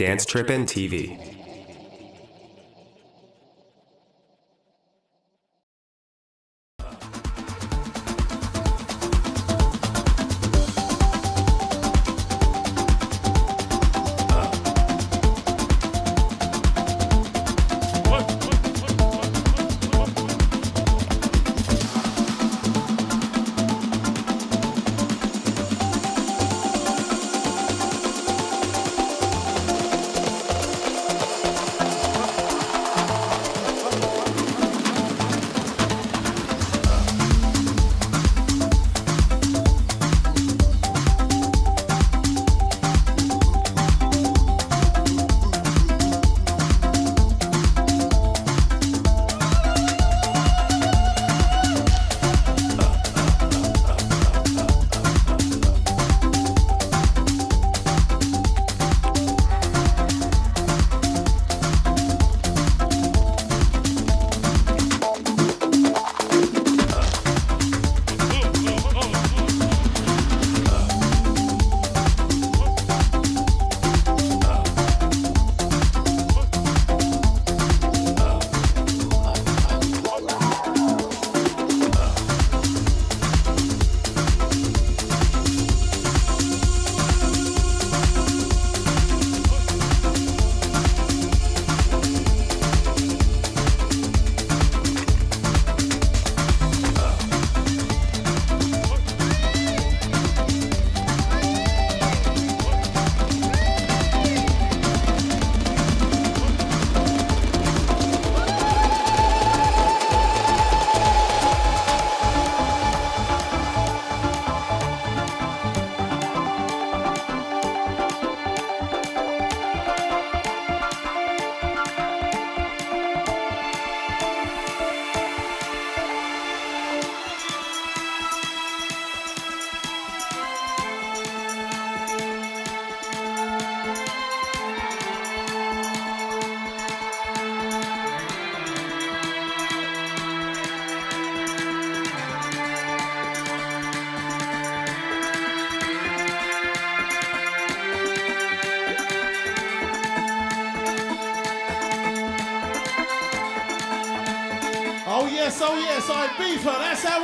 Dance Trippin' TV.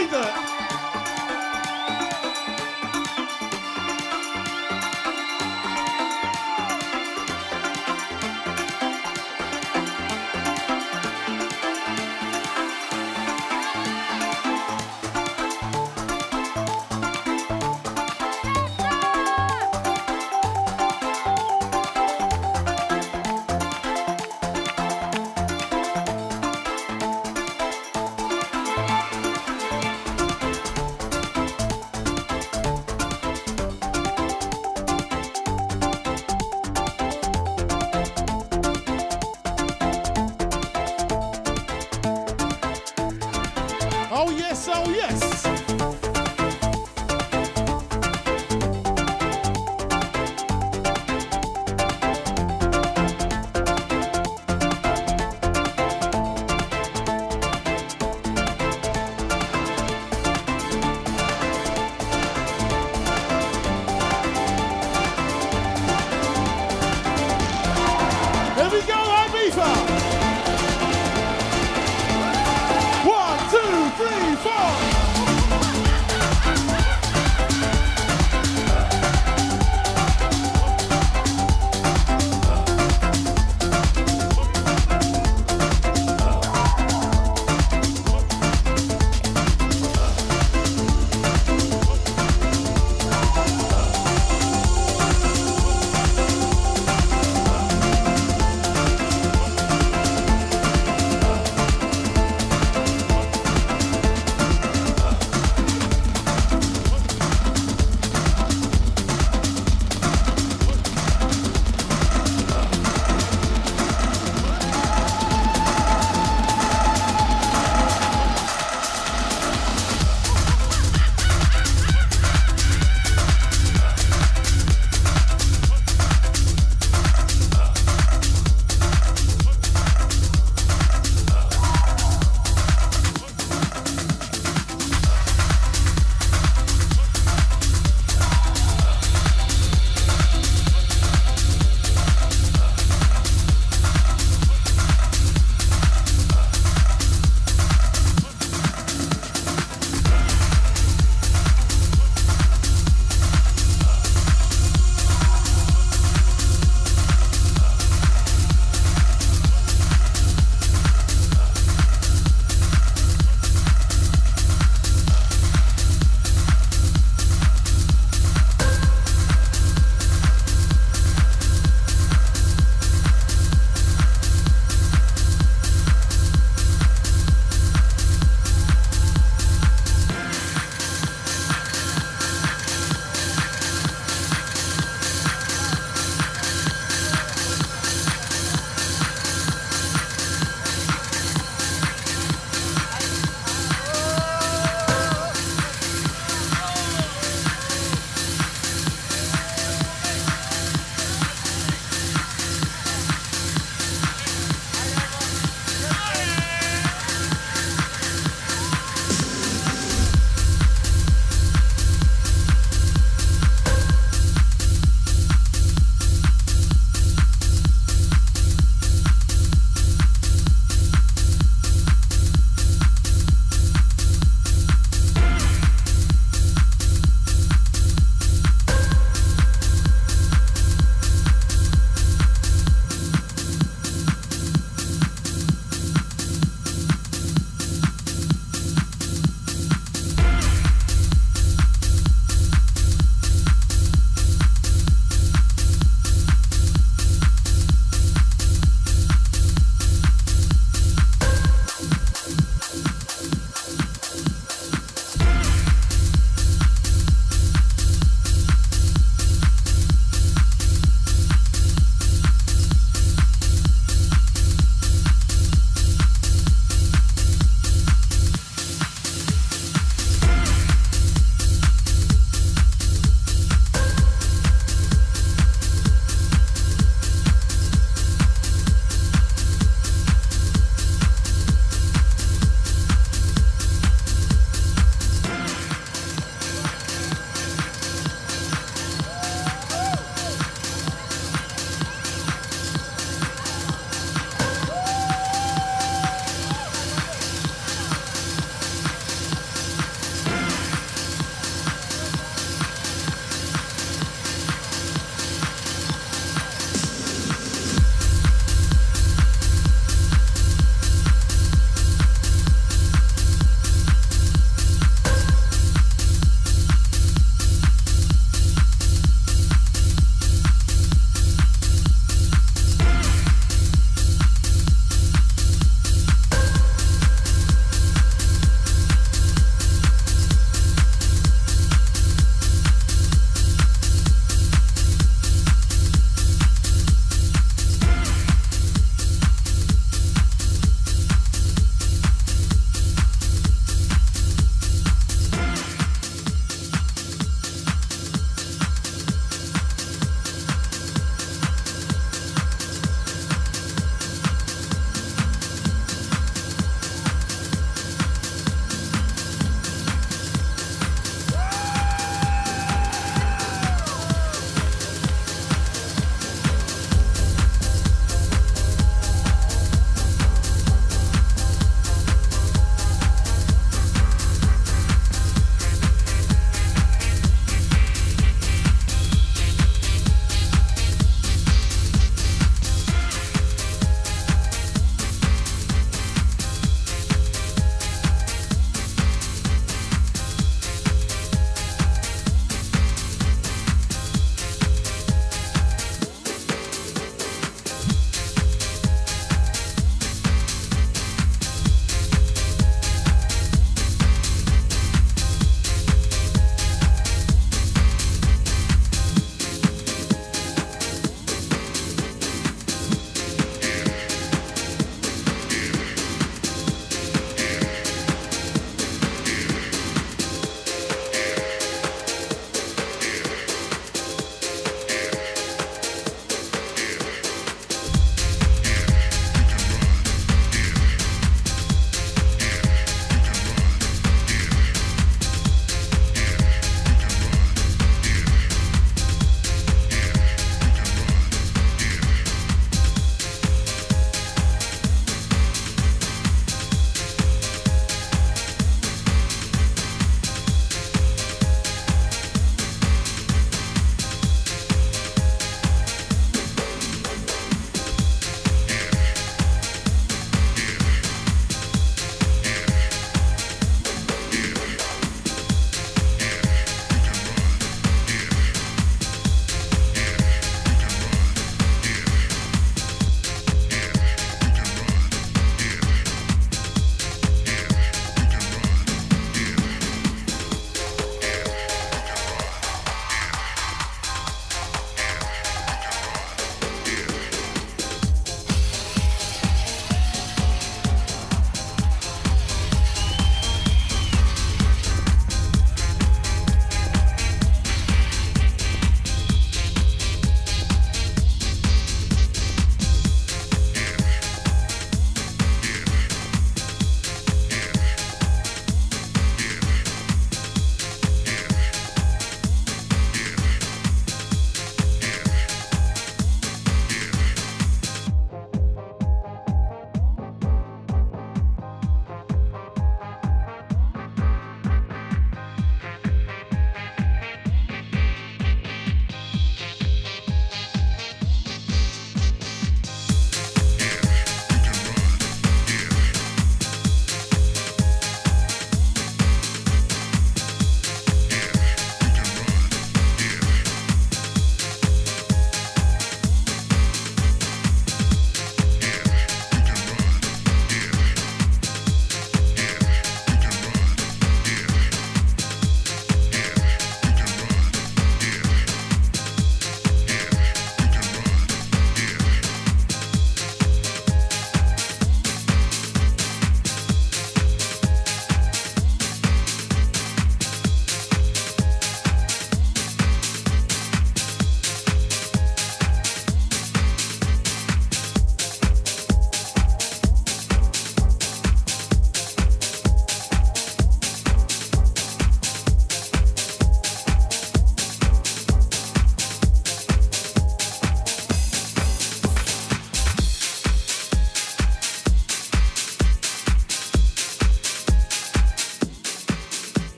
イズ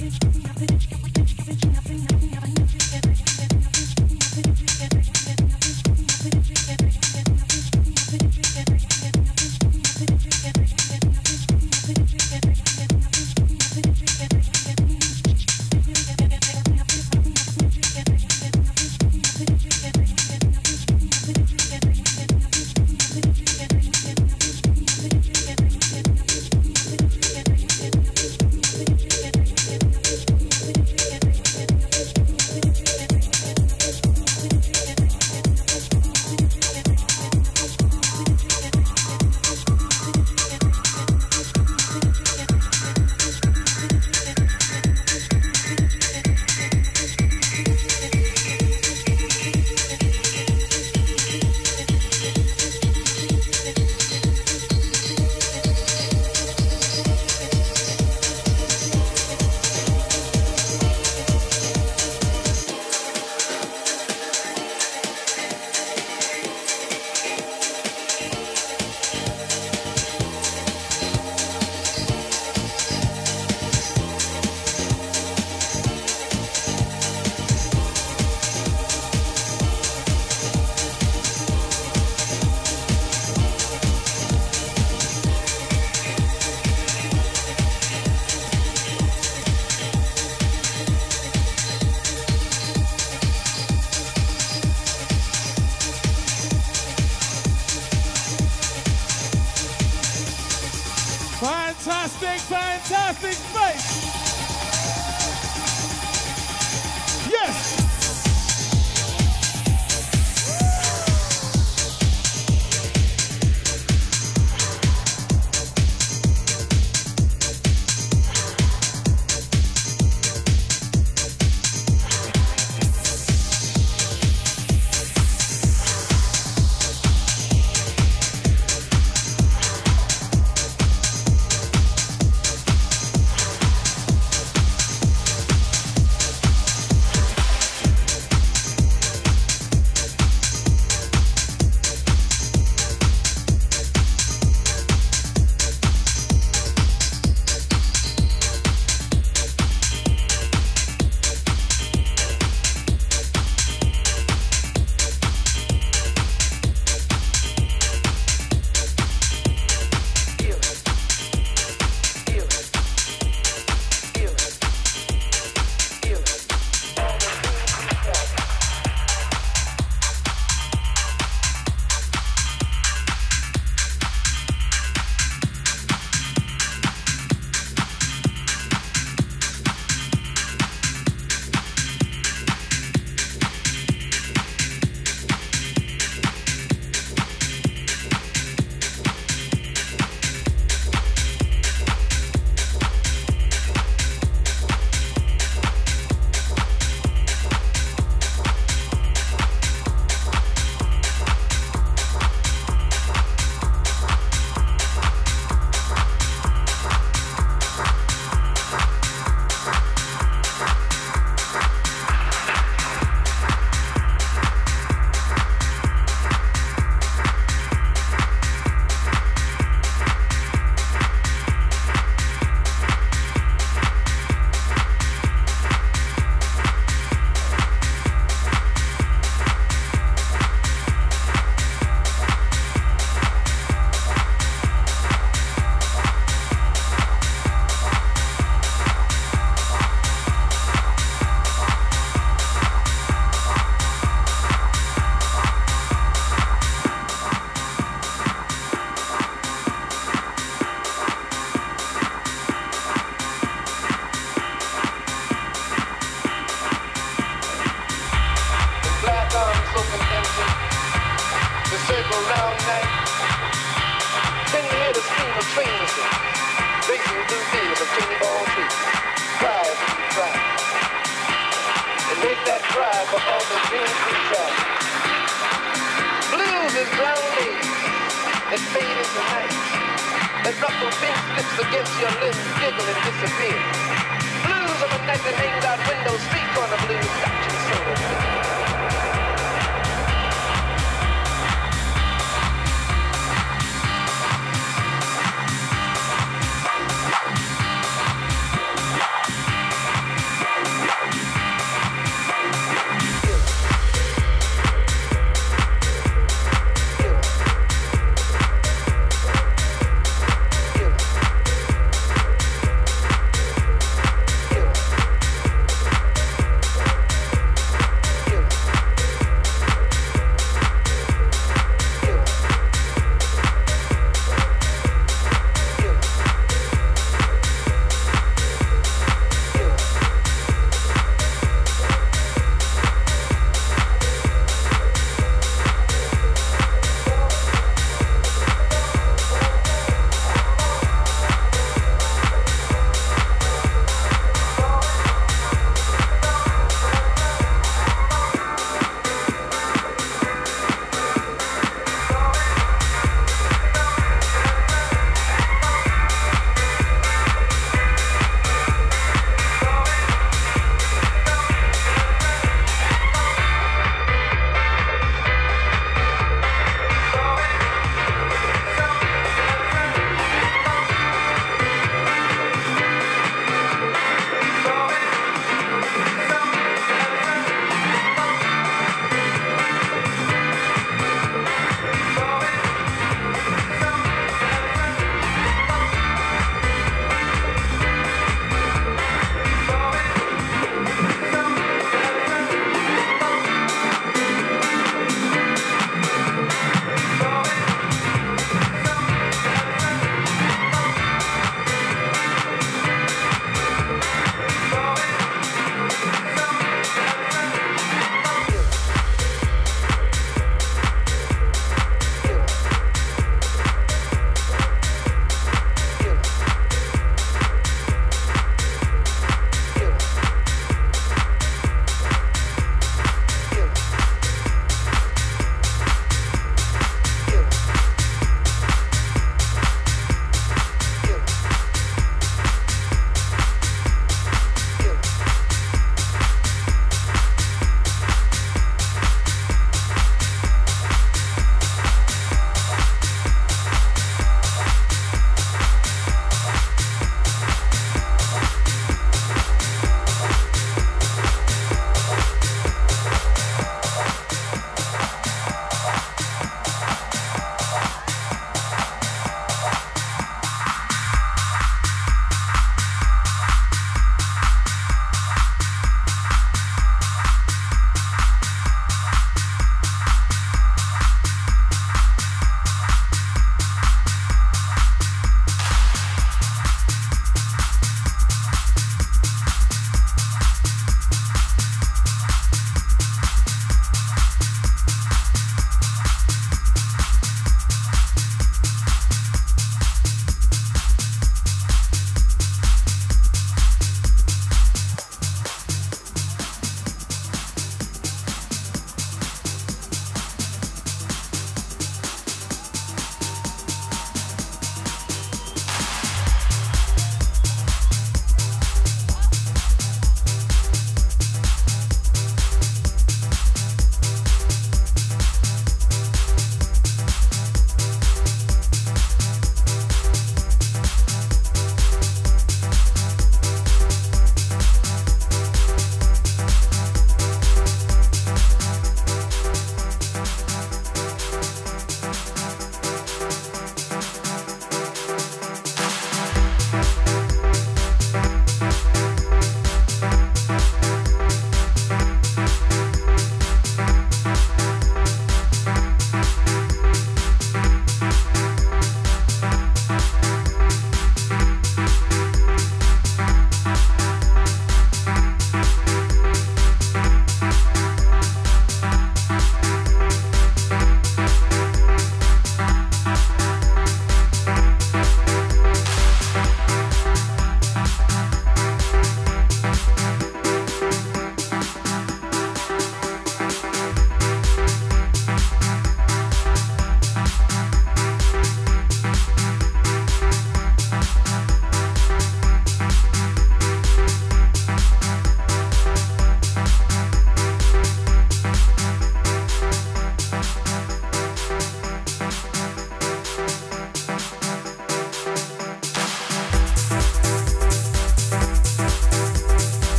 bitch give me up the itch, give me bitch, give me itch,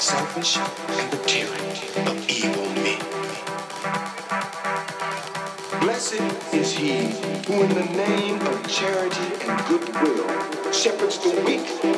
selfish, and the tyranny of evil men. Blessed is he who in the name of charity and goodwill shepherds the weak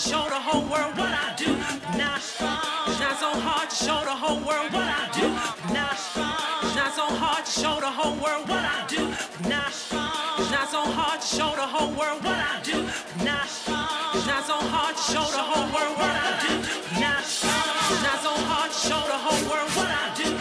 show the whole world what I do. Now, not so hard to show the whole world what I do. Now, not so hard to show the whole world what I do. Now, not so hard to show the whole world what I do. Now, not so hard to show the whole world what I do. Now, not so hard to show the whole world what I do.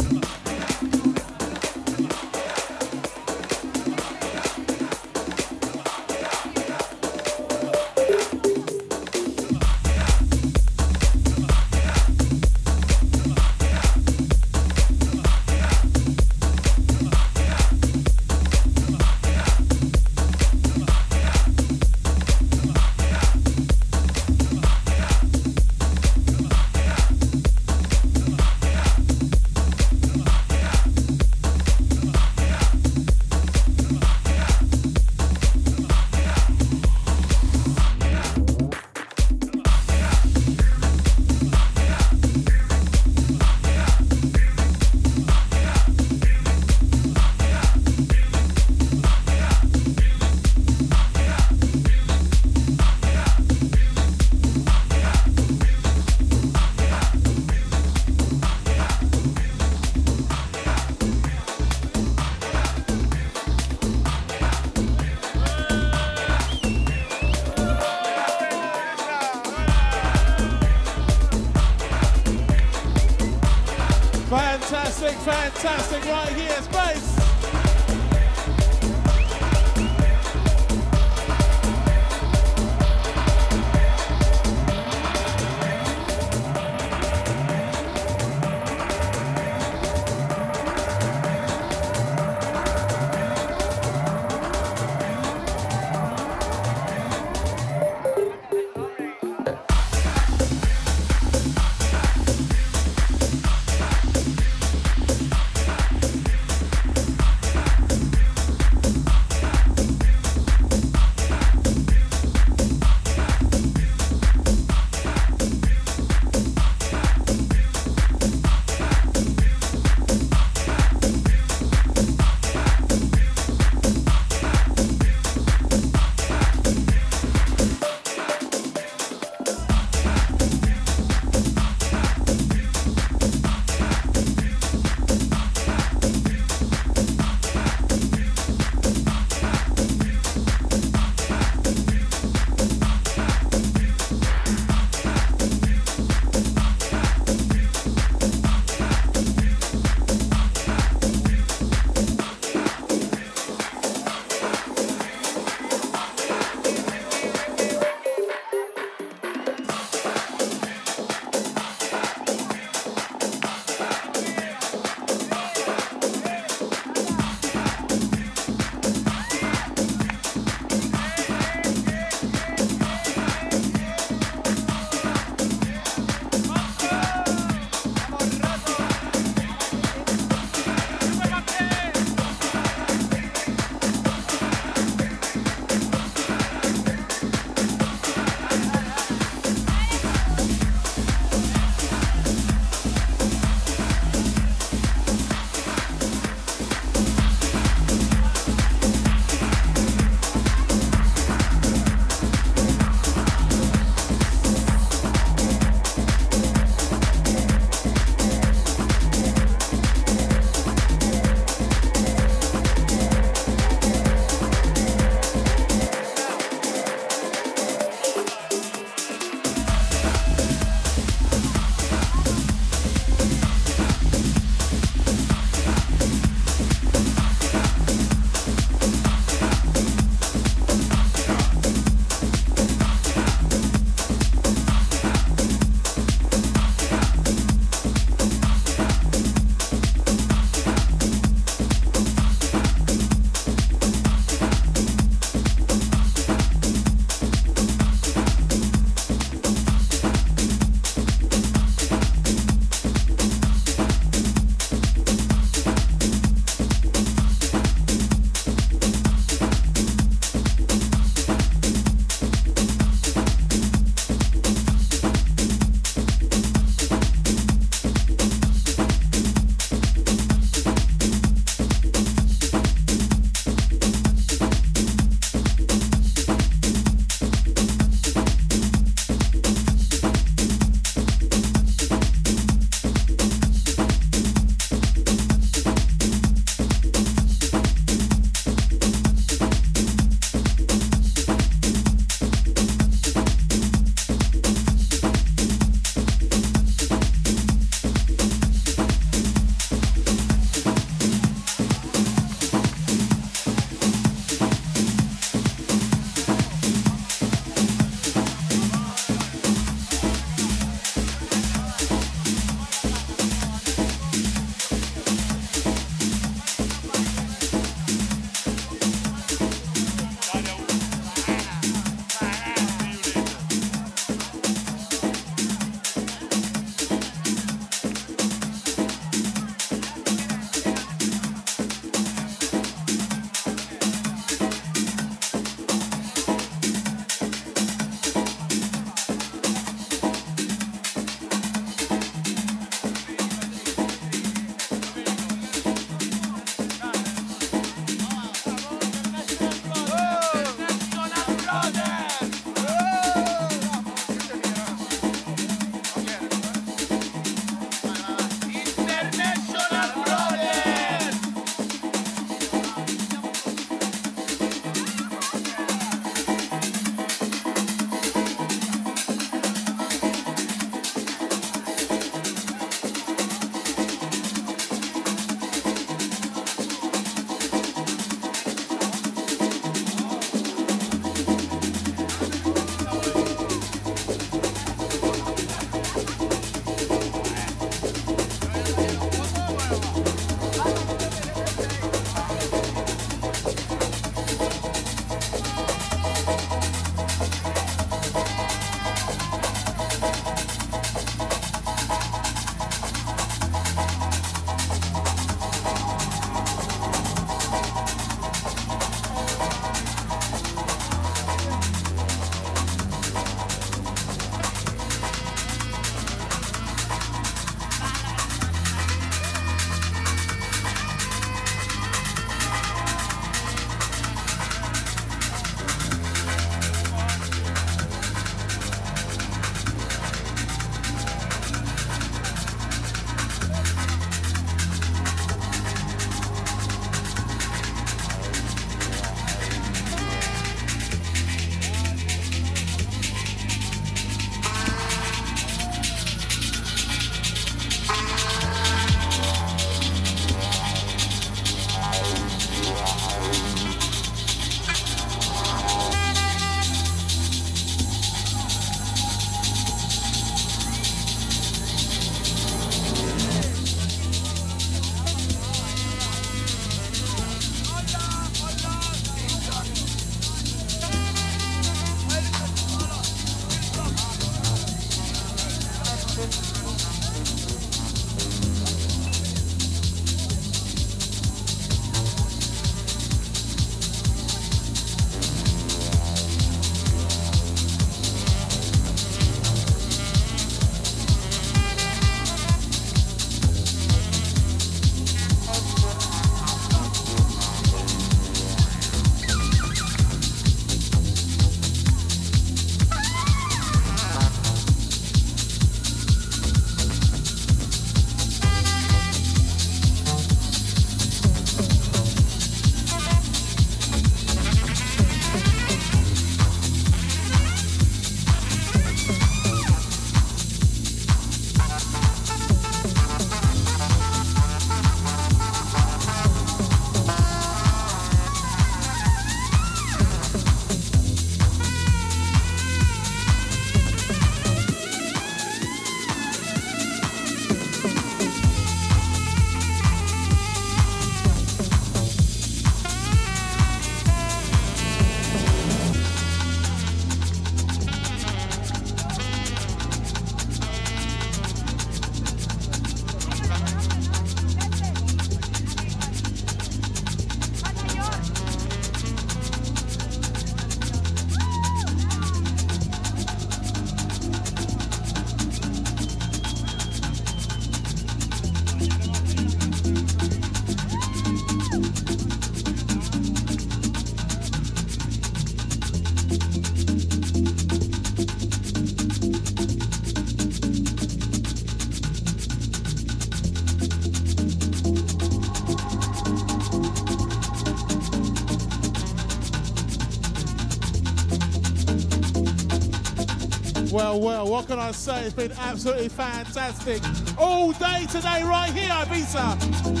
Well, well, what can I say? It's been absolutely fantastic all day today, right here, Ibiza.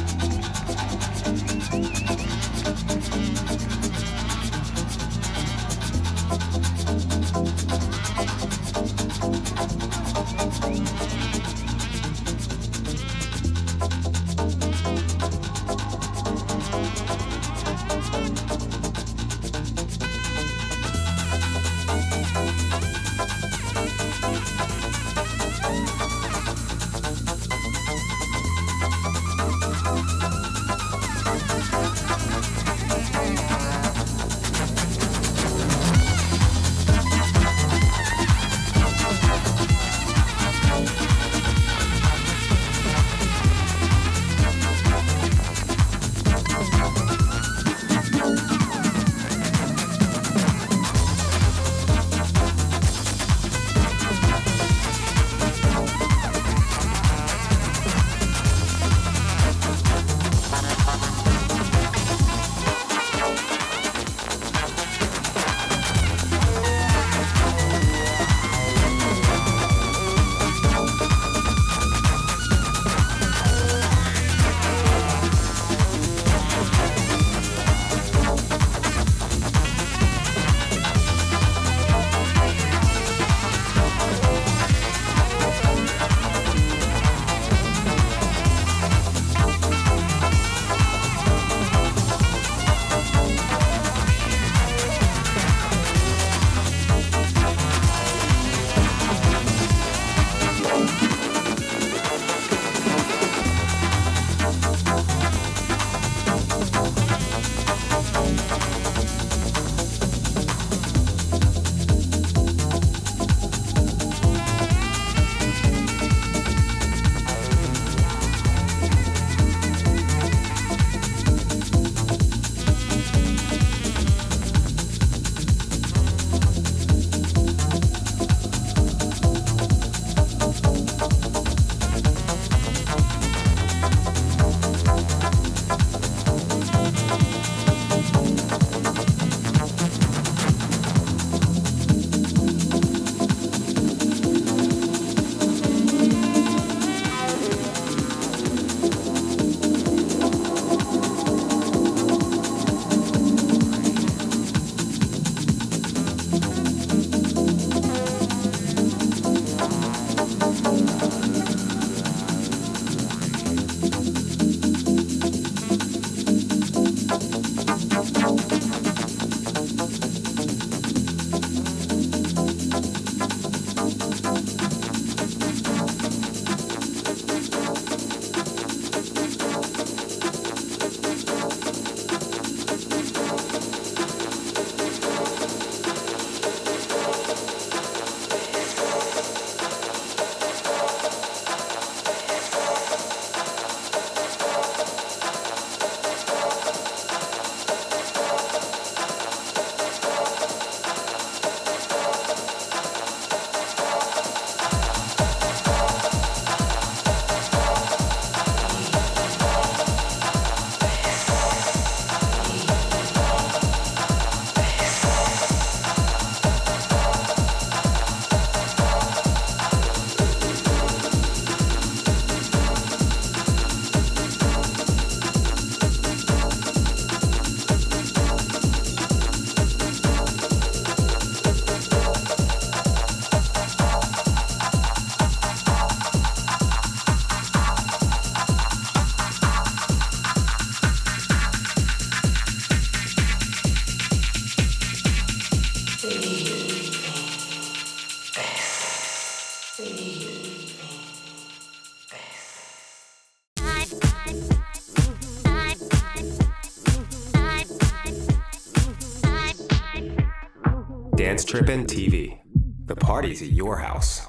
Trippin' TV. The party's at your house.